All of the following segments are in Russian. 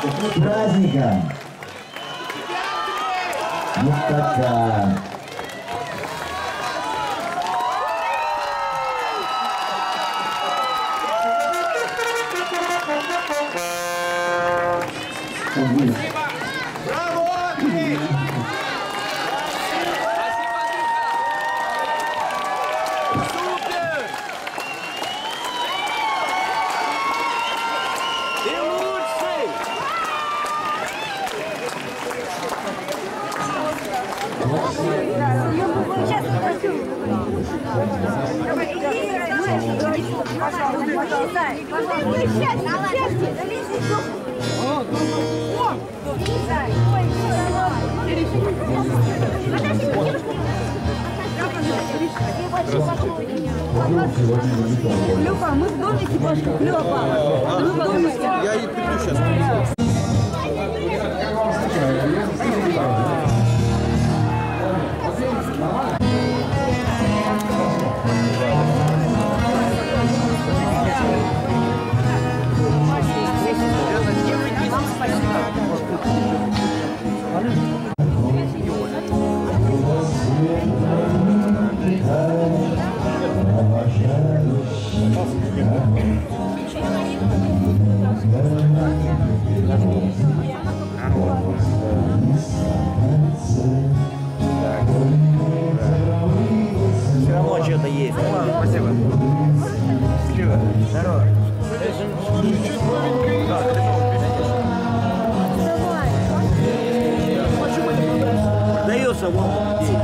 Какого праздника! Ну так. Люба, мы в домике пошли. Люба, мы в домике. Я и приду сейчас. А,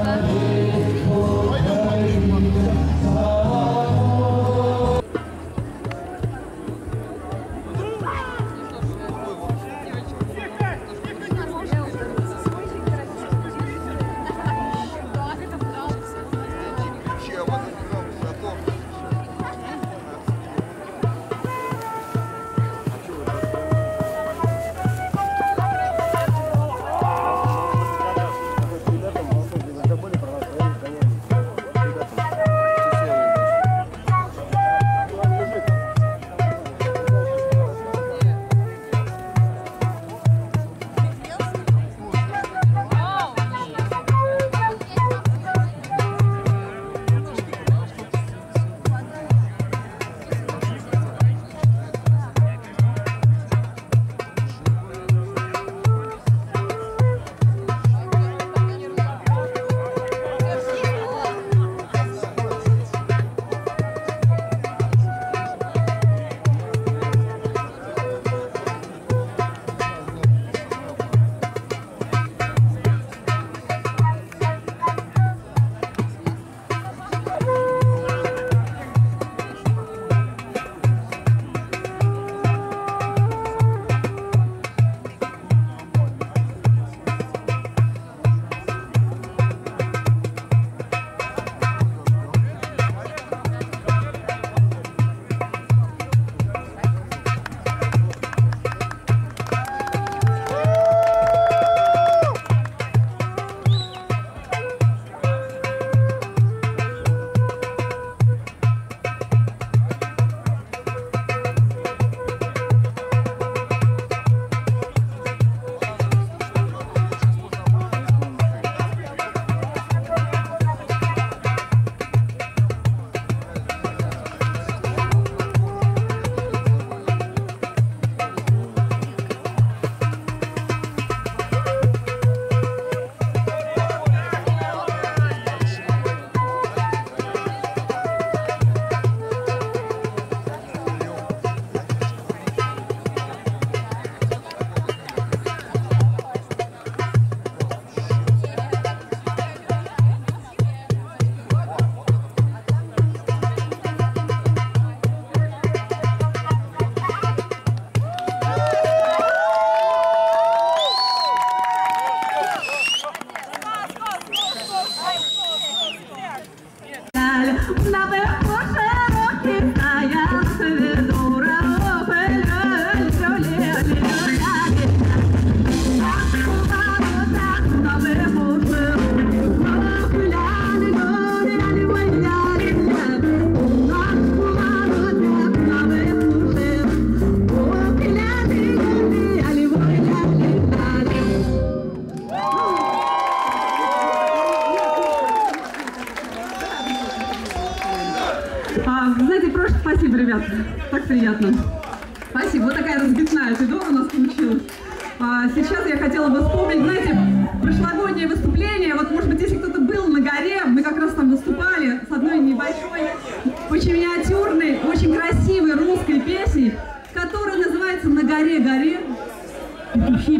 песней, которая называется «На горе горе». Духи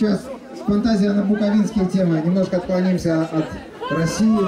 сейчас фантазия на буковинские темы. Немножко отклонимся от России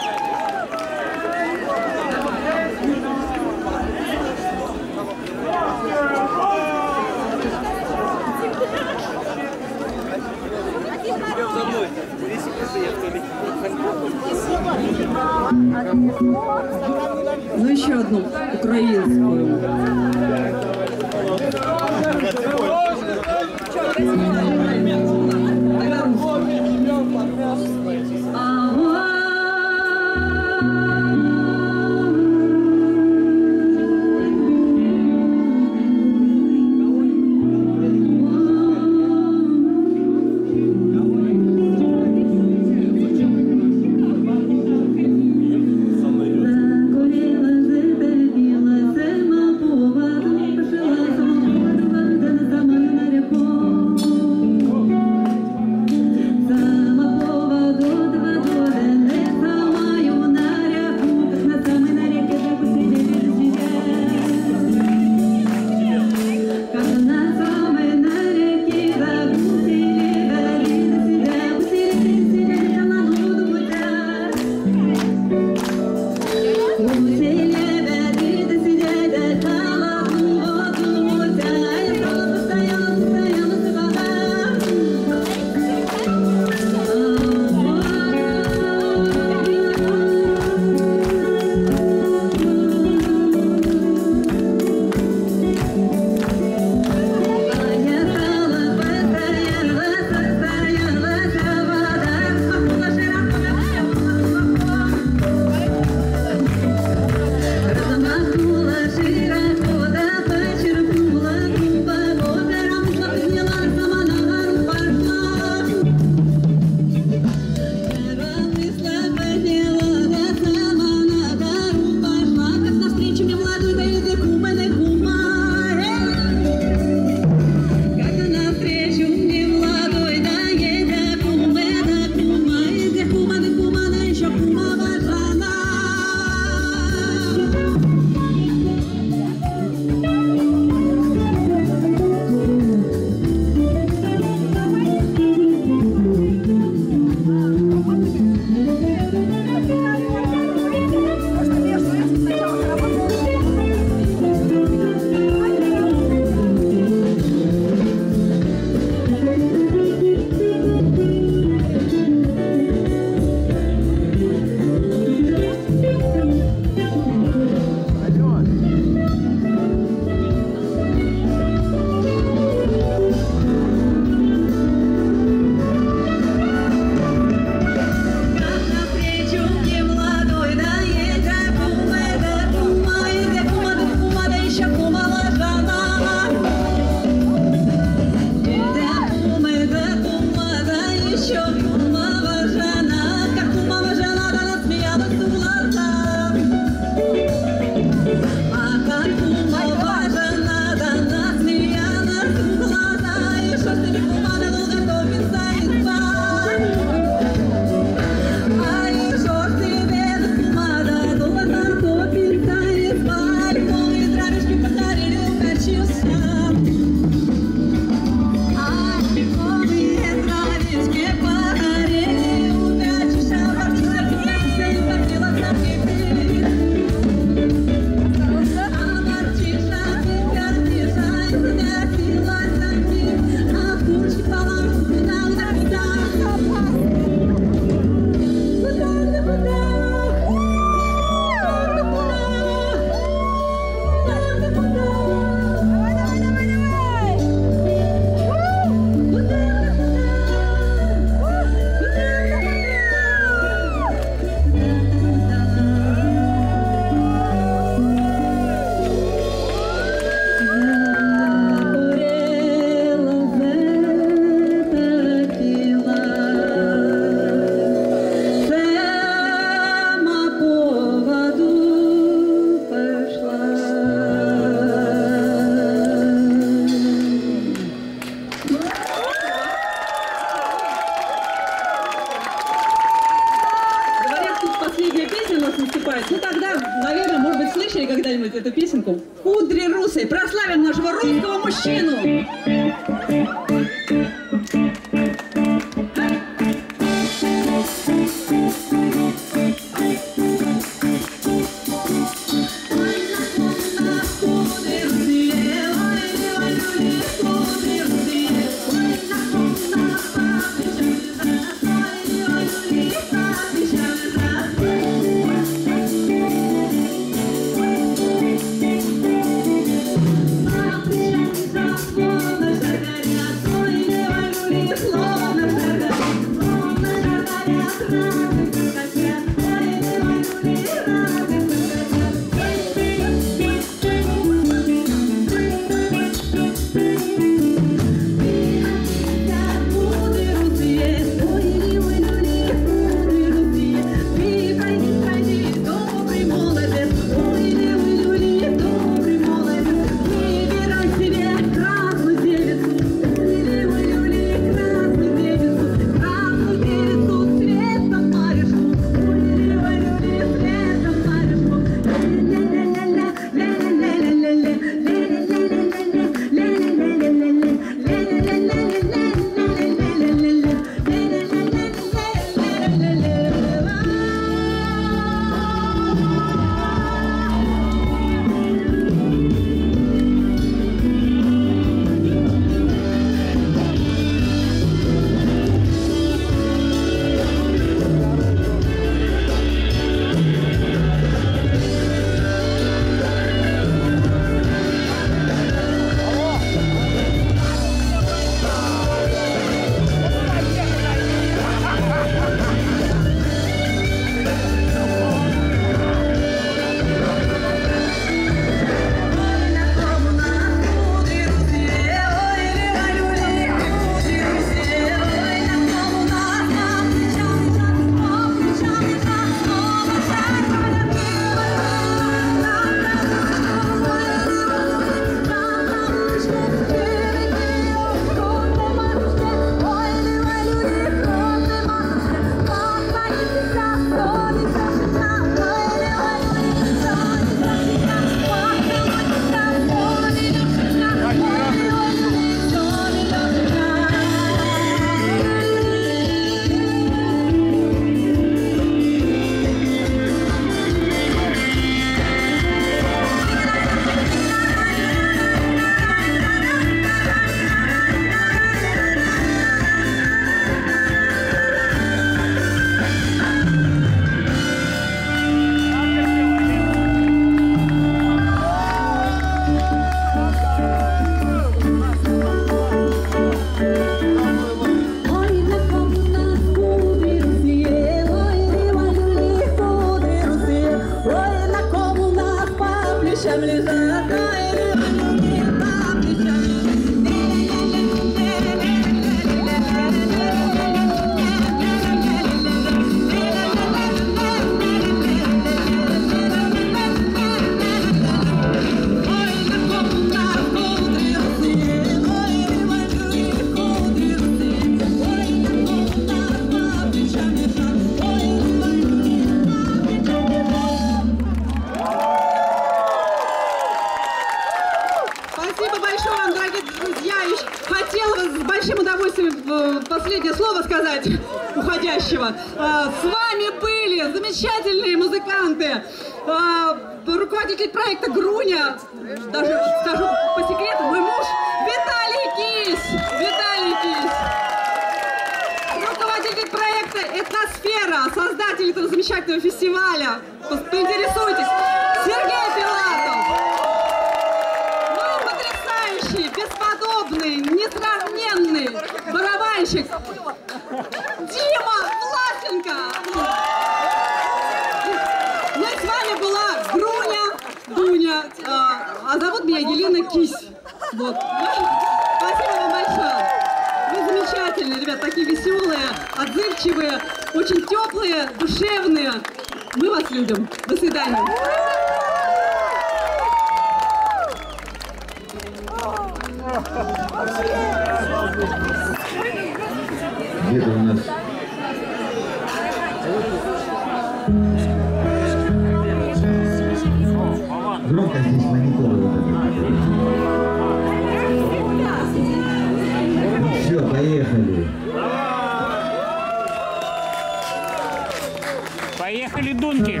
Поехали, Дунки!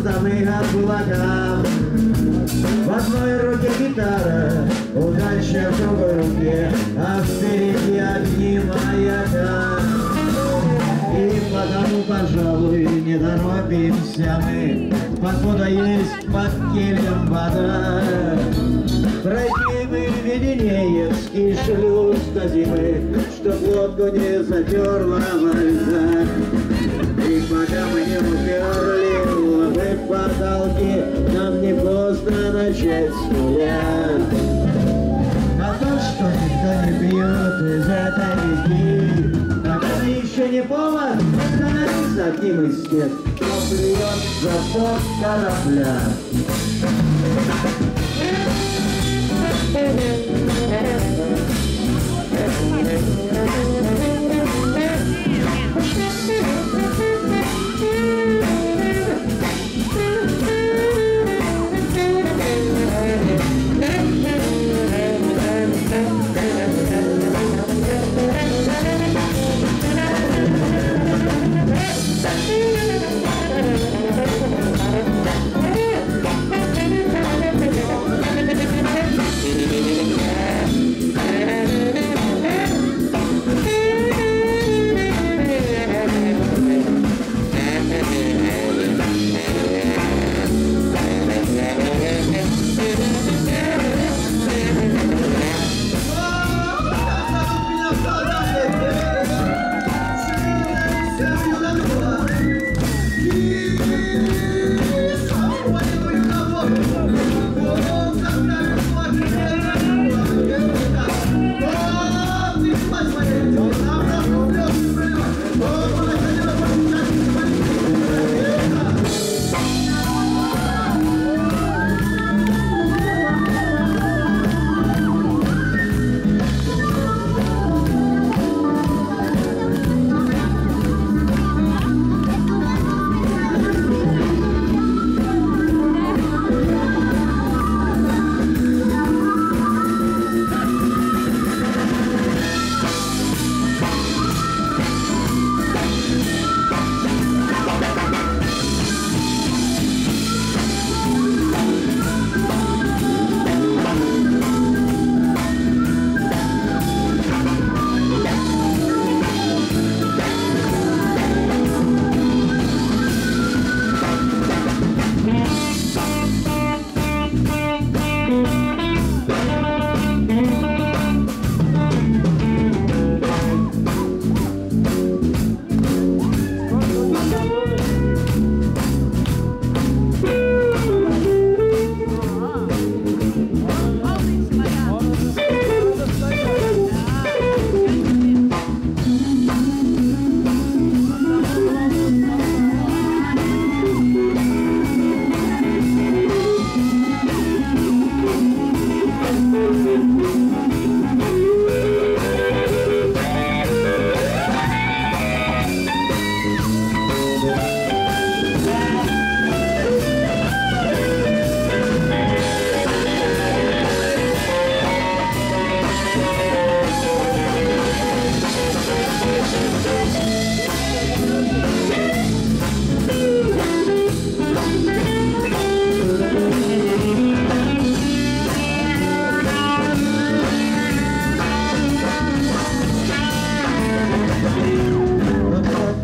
Звездам и облакам В одной руке гитара, удача в другой руке А впереди огни маяка. И потому, пожалуй, не торопимся мы. Покуда есть под килем вода. Пройти мы Веденеевский шлюз до зимы, Чтоб лодку не затерла вальзак. И пока мы не уперли лбы в потолки, Нам не поздно начать с нуля. А то, что никто не пьет из этой реки, это еще не повод становиться одним из тех, Кто плюет за борт корабля. Thank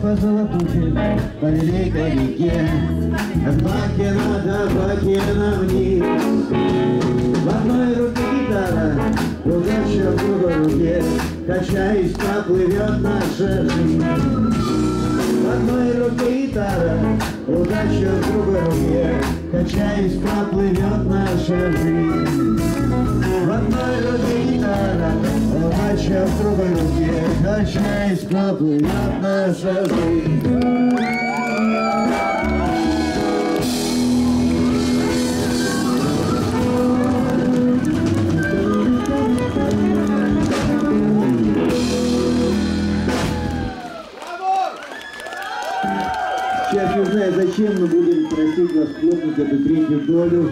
по золотухе, повели к реке, С бакена до бакена вниз. В одной руке гитара, другая в другой руке, Качаясь, поплывет наша жизнь. В одной руке гитара, удача в другой руке Качаясь, поплывет наша жизнь В одной руке гитара, удача в другой руке Качаясь, поплывет наша жизнь зачем мы будем просить вас хлопнуть эту третью долю.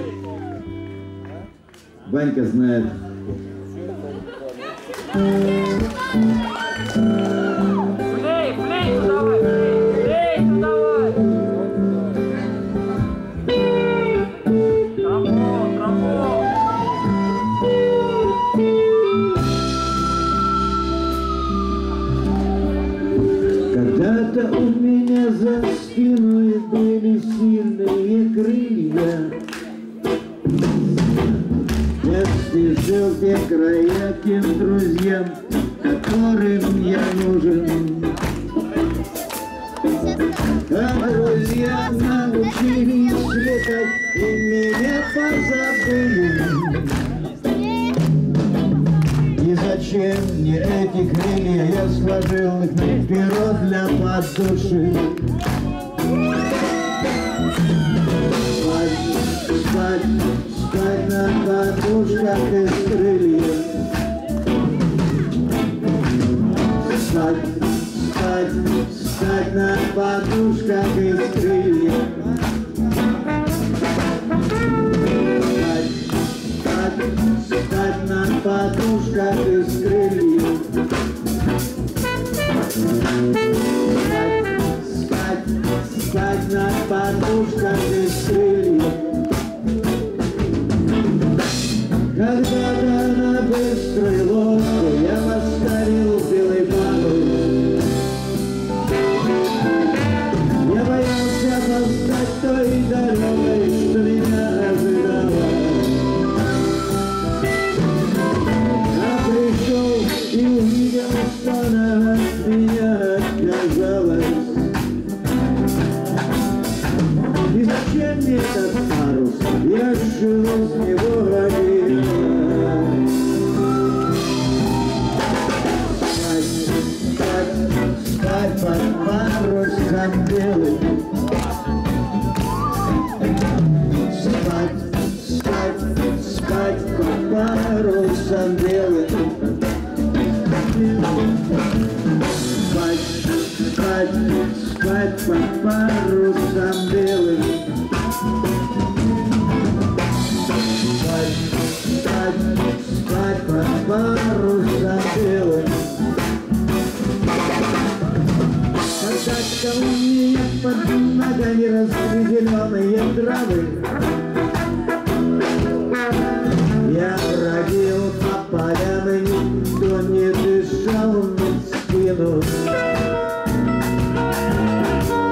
Ванька знает. Края тем друзьям, которым я нужен. А друзья научились летать и меня позабыли. И зачем мне эти крылья, я сложил их наперед для подуши. Подушках из крыльев. Спать, спать, спать на подушках из крыльев. Спать, спать, спать на подушках из крыльев. Спать, спать, спать на подушках из крыльев. nuestra зеленые травы. Я бродил по полям, и никто не дышал на спину.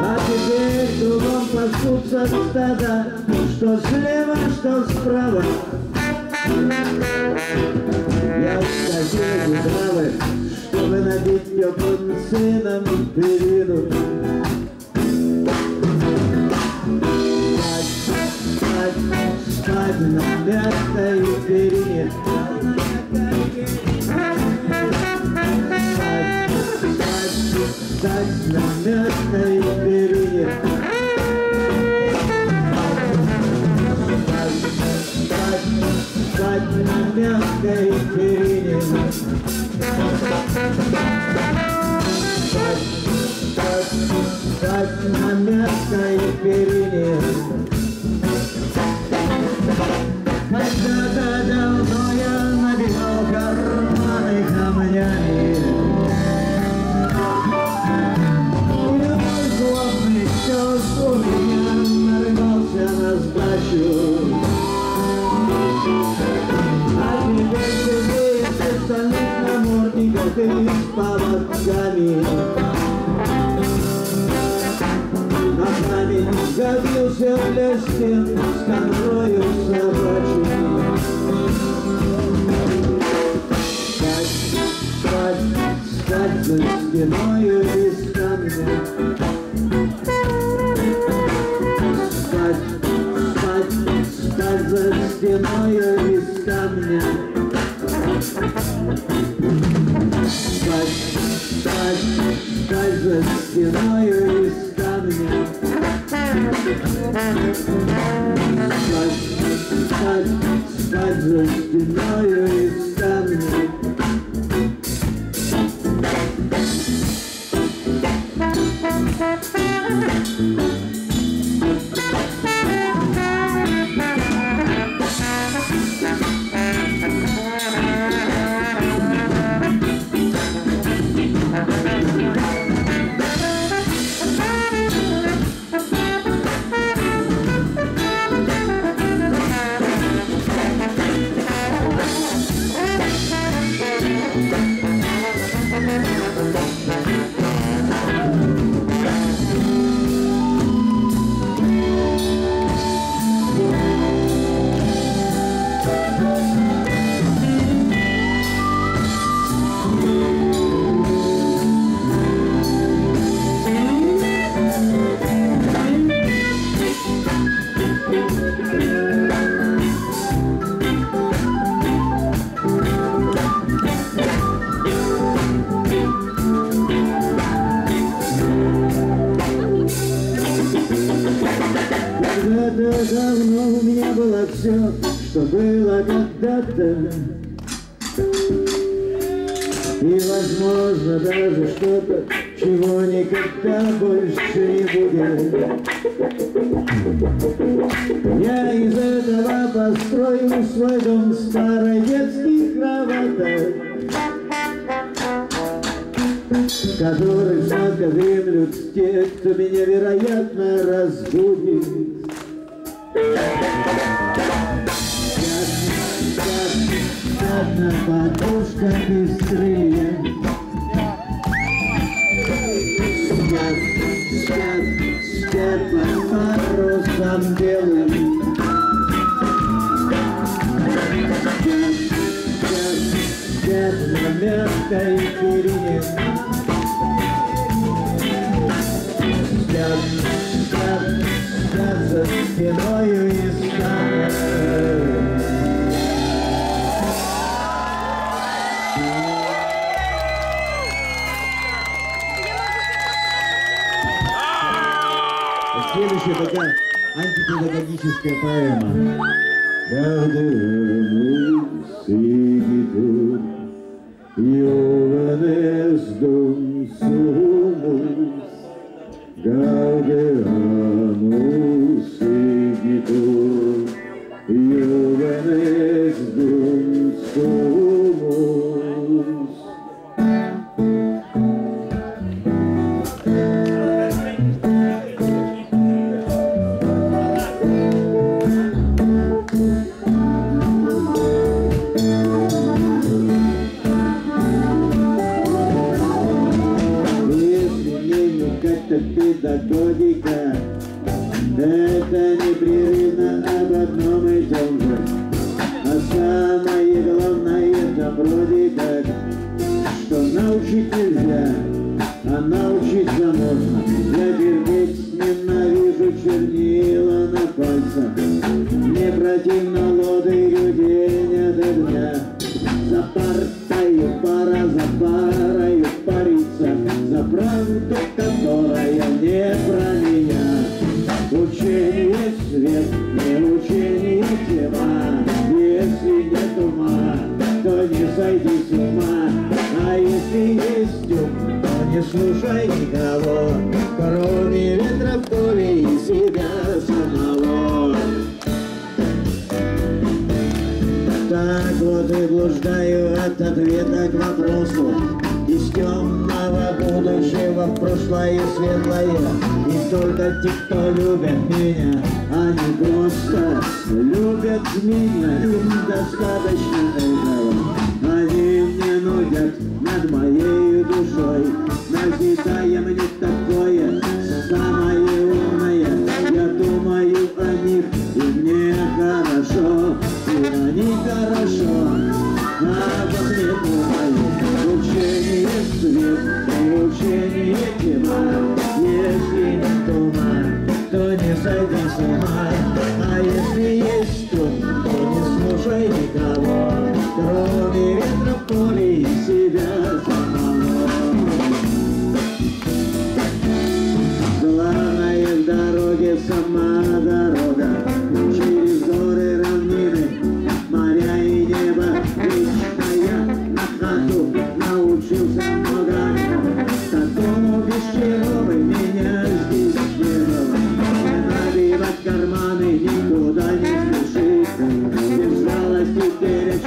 А теперь кругом пасутся стада, что слева, что справа. Я скажу травы, чтобы набить теплым сыном перину. Спать на мягкой перине. Спать, спать, спать на мягкой перине. все для стен станою собачьими. Спать, спать, спать за стеною из камня. Спать, спать, спать за стеною из камня. Side, side, side, deniers. Который которых накодымлют те, кто меня, вероятно, разбудит. Пятна подушками стрелья. Спят, спят, спят под морозом белым. Спят, спят, спят на мягкой перед педагогическая поэма. Yolun es dum методика. Это непрерывно об одном и том же. А самое главное это вроде как, что научить нельзя, а научиться можно.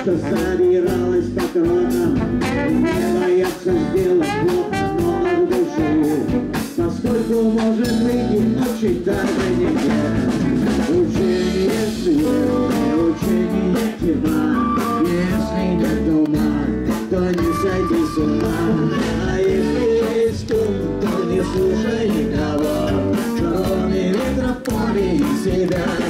что собиралась патрона Не бояться сделать плохо, но от души. Поскольку может выйти очень даже не Учение света, учение тьма. Если нет ума, то не сойди с ума. А если есть ум, то не слушай никого. Кроме метрополии себя.